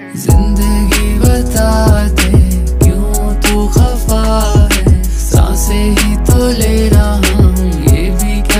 जिंदगी